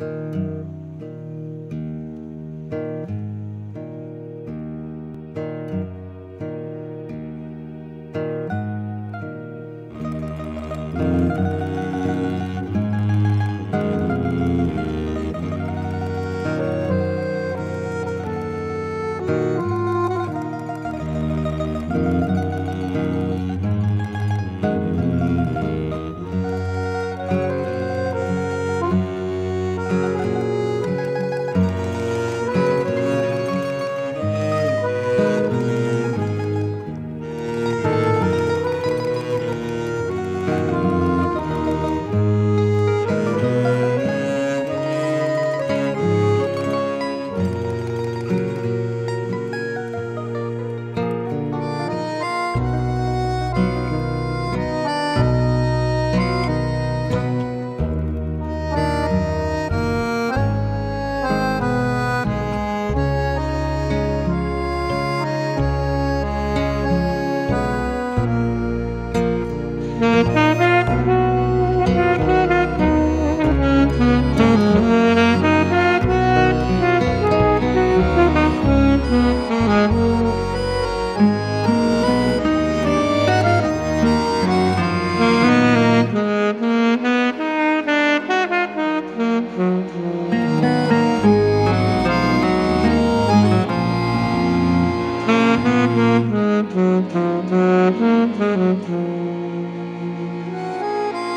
Música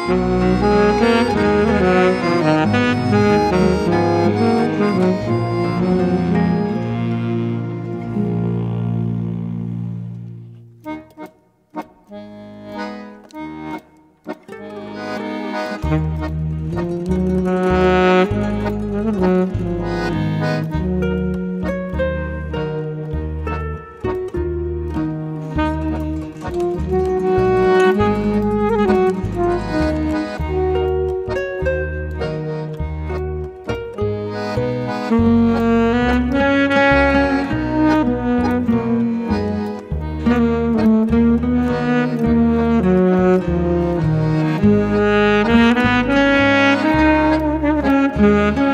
Música Mm-hmm.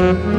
Mm-hmm.